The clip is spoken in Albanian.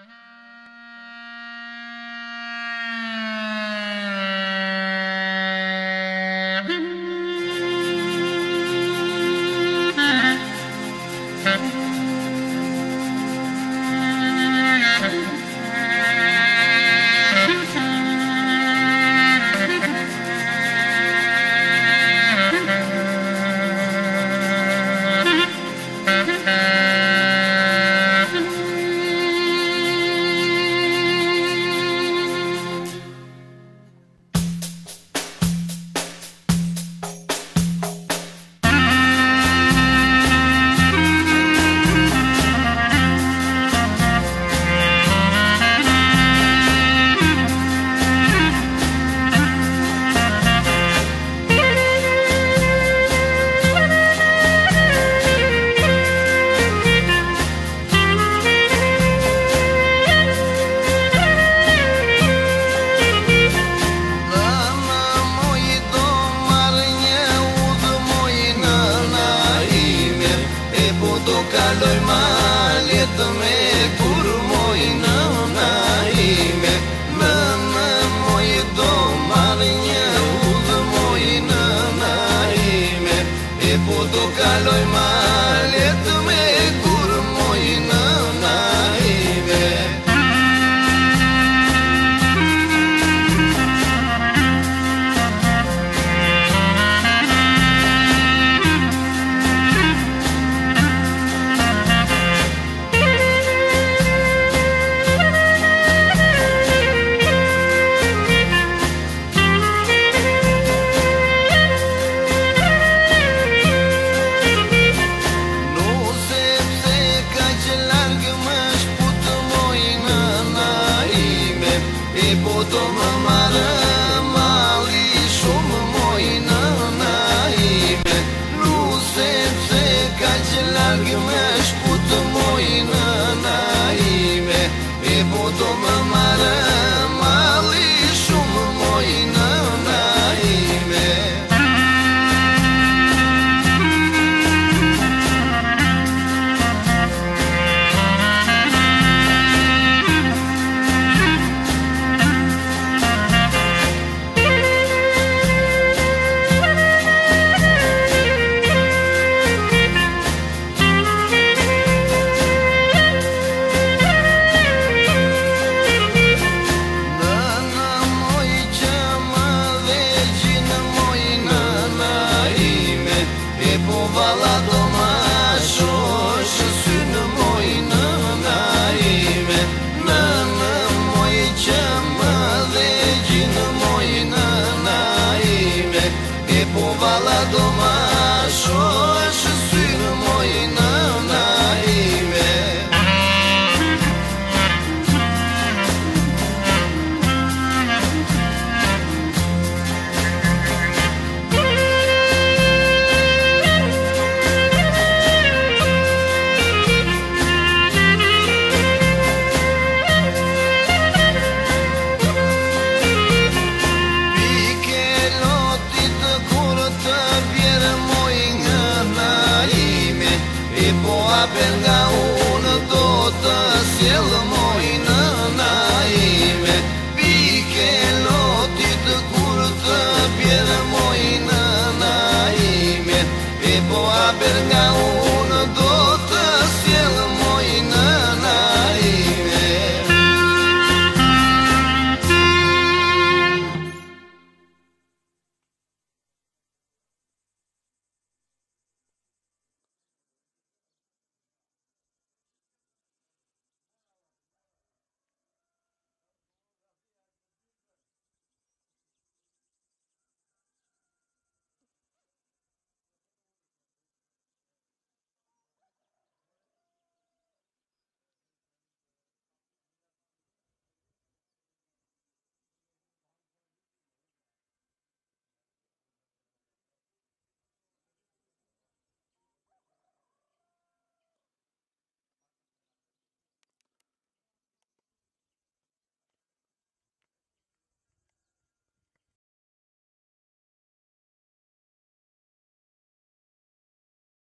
Mm-hmm. lo hemos the apel nga unë do të sjellë moj në naime Pike lotit kur të pjedë